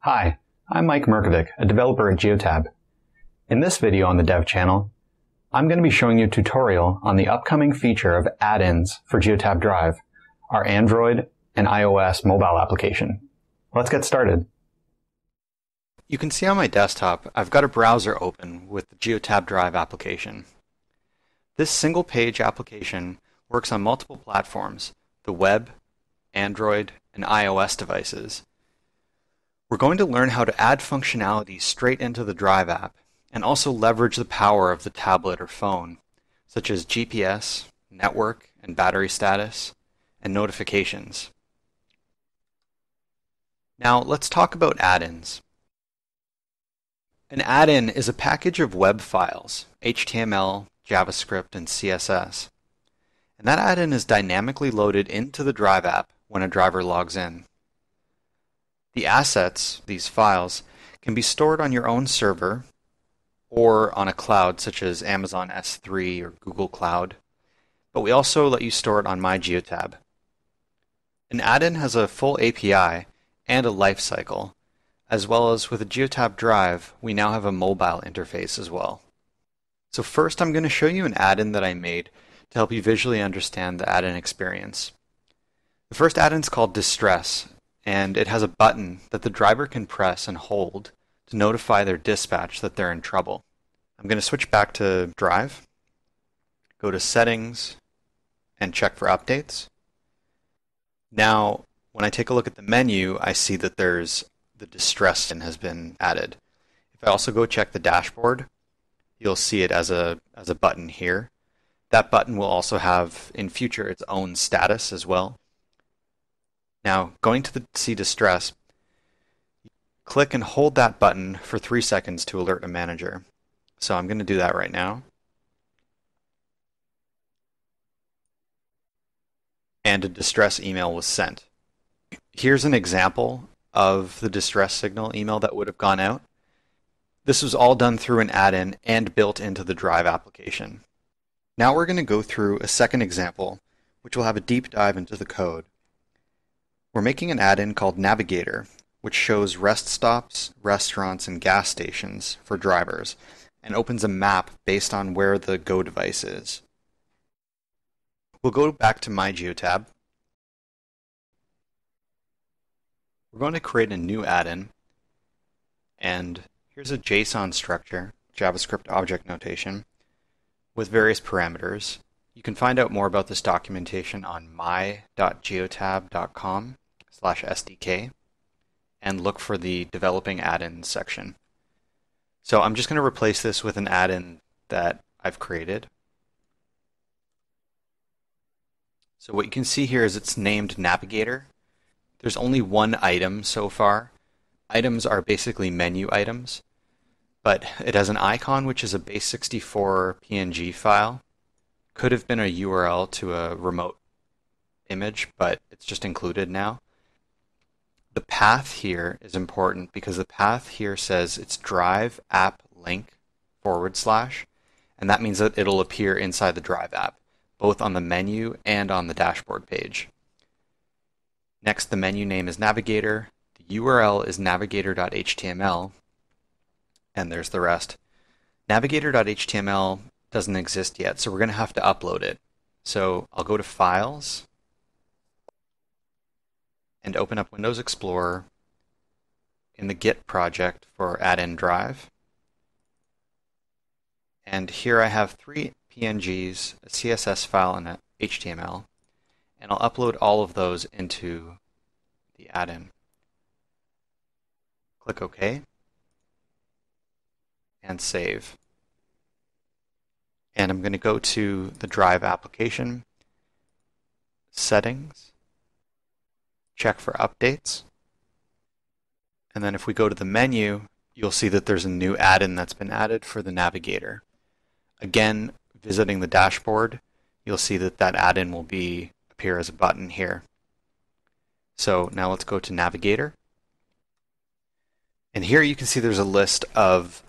Hi, I'm Mike Murkovic, a developer at Geotab. In this video on the Dev channel, I'm going to be showing you a tutorial on the upcoming feature of add-ins for Geotab Drive, our Android and iOS mobile application. Let's get started. You can see on my desktop, I've got a browser open with the Geotab Drive application. This single page application works on multiple platforms, the web, Android, and iOS devices, we're going to learn how to add functionality straight into the Drive app and also leverage the power of the tablet or phone, such as GPS, network and battery status, and notifications. Now let's talk about add-ins. An add-in is a package of web files, HTML, JavaScript, and CSS. And that add-in is dynamically loaded into the Drive app when a driver logs in. The assets, these files, can be stored on your own server or on a cloud such as Amazon S3 or Google Cloud, but we also let you store it on MyGeotab. An add-in has a full API and a lifecycle, as well as with a Geotab drive, we now have a mobile interface as well. So first I'm going to show you an add-in that I made to help you visually understand the add-in experience. The first add-in is called Distress, and it has a button that the driver can press and hold to notify their dispatch that they're in trouble. I'm going to switch back to Drive, go to Settings, and check for updates. Now, when I take a look at the menu, I see that there's the distress and has been added. If I also go check the dashboard, you'll see it as a as a button here. That button will also have in future its own status as well. Now, going to the See Distress, click and hold that button for three seconds to alert a manager. So I'm going to do that right now. And a distress email was sent. Here's an example of the distress signal email that would have gone out. This was all done through an add-in and built into the Drive application. Now we're going to go through a second example, which will have a deep dive into the code. We're making an add-in called Navigator, which shows rest stops, restaurants, and gas stations for drivers, and opens a map based on where the Go device is. We'll go back to My Geotab. We're going to create a new add-in, and here's a JSON structure, JavaScript object notation, with various parameters. You can find out more about this documentation on my.geotab.com slash SDK and look for the developing add-ins section. So I'm just going to replace this with an add-in that I've created. So what you can see here is it's named Navigator. There's only one item so far. Items are basically menu items, but it has an icon which is a base64 PNG file could have been a URL to a remote image, but it's just included now. The path here is important because the path here says it's drive app link forward slash, and that means that it'll appear inside the Drive app, both on the menu and on the dashboard page. Next, the menu name is Navigator, the URL is navigator.html, and there's the rest. Navigator.html doesn't exist yet, so we're going to have to upload it. So I'll go to Files and open up Windows Explorer in the Git project for add-in drive. And here I have three PNGs, a CSS file, and a HTML. And I'll upload all of those into the add-in. Click OK and save and I'm going to go to the Drive application, settings, check for updates, and then if we go to the menu, you'll see that there's a new add-in that's been added for the navigator. Again, visiting the dashboard, you'll see that that add-in will be appear as a button here. So now let's go to Navigator. And here you can see there's a list of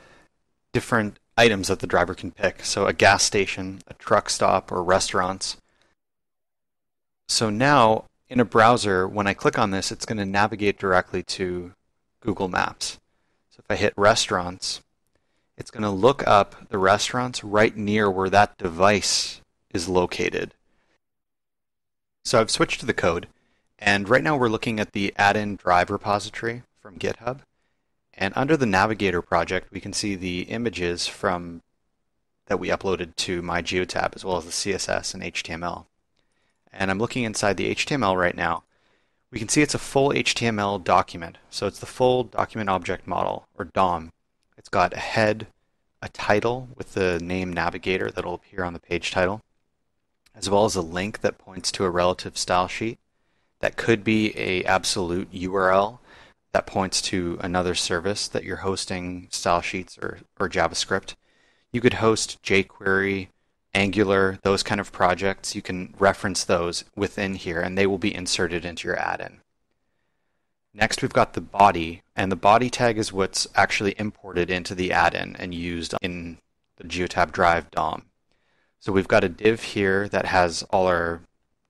different items that the driver can pick. So a gas station, a truck stop, or restaurants. So now in a browser, when I click on this, it's going to navigate directly to Google Maps. So if I hit restaurants, it's going to look up the restaurants right near where that device is located. So I've switched to the code, and right now we're looking at the add-in drive repository from GitHub. And under the Navigator project, we can see the images from that we uploaded to my GeoTab, as well as the CSS and HTML. And I'm looking inside the HTML right now. We can see it's a full HTML document. So it's the full document object model, or DOM. It's got a head, a title with the name Navigator that'll appear on the page title, as well as a link that points to a relative style sheet. That could be a absolute URL that points to another service that you're hosting style sheets or, or JavaScript. You could host jQuery, Angular, those kind of projects. You can reference those within here and they will be inserted into your add-in. Next, we've got the body, and the body tag is what's actually imported into the add-in and used in the GeoTab Drive DOM. So we've got a div here that has all our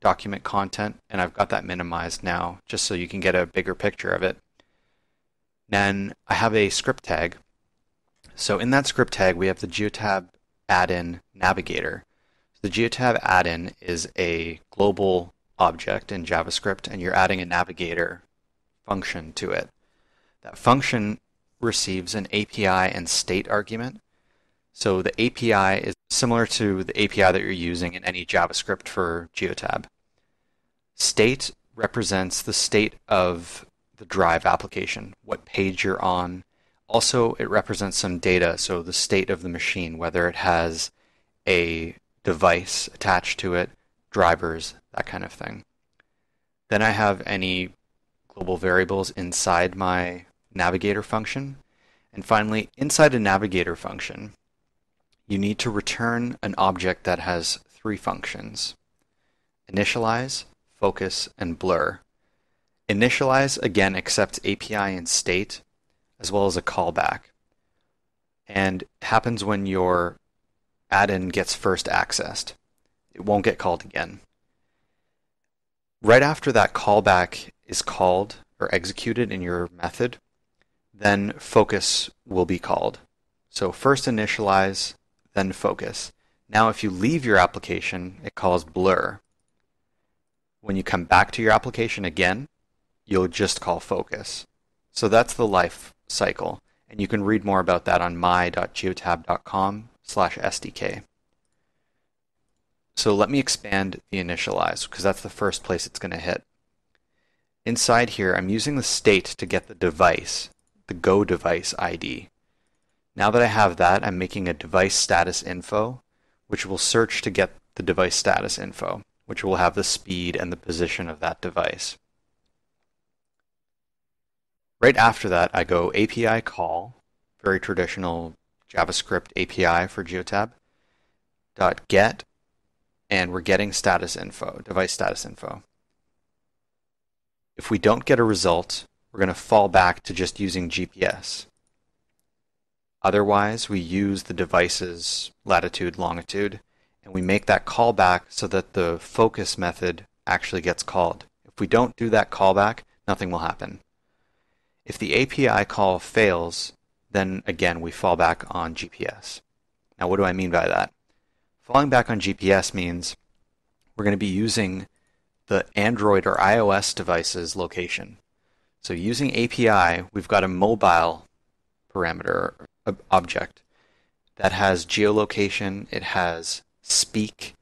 document content, and I've got that minimized now just so you can get a bigger picture of it. Then I have a script tag. So in that script tag, we have the GeoTab add-in navigator. So the GeoTab add-in is a global object in JavaScript, and you're adding a navigator function to it. That function receives an API and state argument. So the API is similar to the API that you're using in any JavaScript for GeoTab. State represents the state of the Drive application, what page you're on. Also, it represents some data, so the state of the machine, whether it has a device attached to it, drivers, that kind of thing. Then I have any global variables inside my navigator function. And finally, inside a navigator function, you need to return an object that has three functions. Initialize, focus, and blur. Initialize, again, accepts API and state, as well as a callback. And happens when your add-in gets first accessed. It won't get called again. Right after that callback is called or executed in your method, then focus will be called. So first initialize, then focus. Now if you leave your application, it calls blur. When you come back to your application again, you'll just call focus. So that's the life cycle. And you can read more about that on my.geotab.com slash SDK. So let me expand the initialize because that's the first place it's going to hit. Inside here, I'm using the state to get the device, the Go device ID. Now that I have that, I'm making a device status info, which will search to get the device status info, which will have the speed and the position of that device. Right after that, I go API call, very traditional JavaScript API for Geotab, dot get, and we're getting status info, device status info. If we don't get a result, we're going to fall back to just using GPS. Otherwise, we use the device's latitude, longitude, and we make that callback so that the focus method actually gets called. If we don't do that callback, nothing will happen. If the API call fails, then again we fall back on GPS. Now, what do I mean by that? Falling back on GPS means we're going to be using the Android or iOS device's location. So using API, we've got a mobile parameter uh, object that has geolocation, it has speak,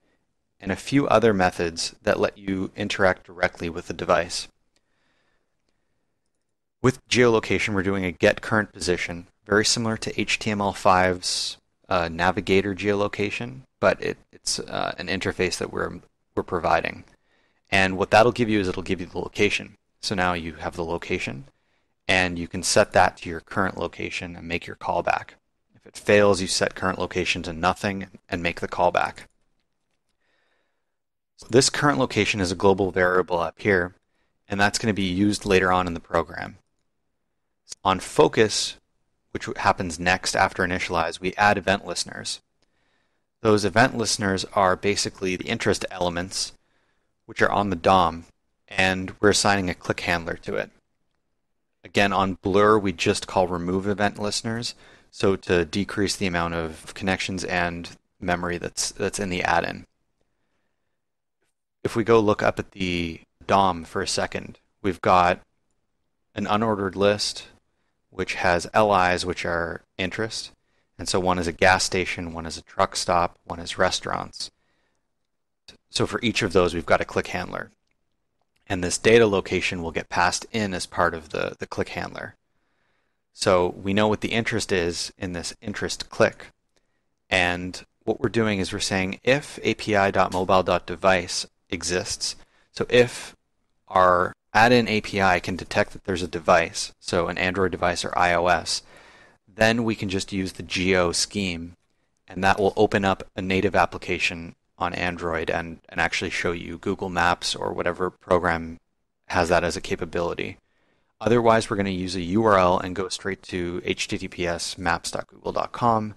and a few other methods that let you interact directly with the device. With geolocation, we're doing a get current position, very similar to HTML5's uh, navigator geolocation, but it, it's uh, an interface that we're, we're providing. And what that'll give you is it'll give you the location. So now you have the location, and you can set that to your current location and make your callback. If it fails, you set current location to nothing and make the callback. So this current location is a global variable up here, and that's going to be used later on in the program. On focus, which happens next after initialize, we add event listeners. Those event listeners are basically the interest elements which are on the DOM, and we're assigning a click handler to it. Again, on blur, we just call remove event listeners, so to decrease the amount of connections and memory that's that's in the add-in. If we go look up at the DOM for a second, we've got an unordered list which has LIs which are interest. And so one is a gas station, one is a truck stop, one is restaurants. So for each of those, we've got a click handler. And this data location will get passed in as part of the, the click handler. So we know what the interest is in this interest click. And what we're doing is we're saying if api.mobile.device exists, so if our add-in API can detect that there's a device, so an Android device or iOS, then we can just use the geo scheme and that will open up a native application on Android and, and actually show you Google Maps or whatever program has that as a capability. Otherwise, we're going to use a URL and go straight to https maps.google.com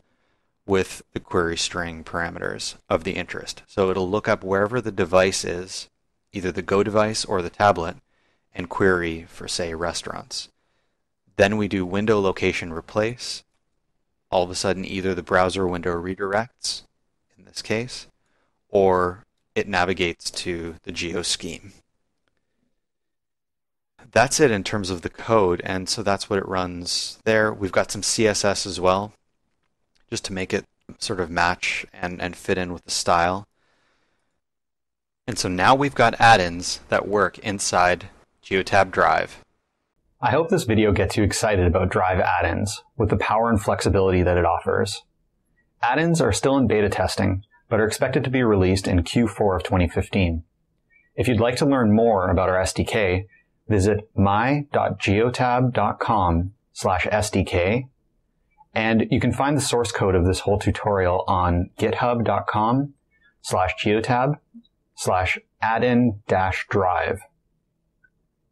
with the query string parameters of the interest. So it'll look up wherever the device is, either the Go device or the tablet, and query for, say, restaurants. Then we do window location replace. All of a sudden, either the browser window redirects, in this case, or it navigates to the geo scheme. That's it in terms of the code, and so that's what it runs there. We've got some CSS as well, just to make it sort of match and, and fit in with the style. And so now we've got add-ins that work inside GeoTab Drive. I hope this video gets you excited about Drive add-ins with the power and flexibility that it offers. Add-ins are still in beta testing, but are expected to be released in Q4 of 2015. If you'd like to learn more about our SDK, visit my.geotab.com slash SDK, and you can find the source code of this whole tutorial on github.com slash geotab slash add-in dash drive.